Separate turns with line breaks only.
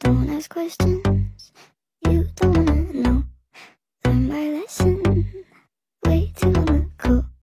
Don't ask questions you don't wanna know. Learn my lesson.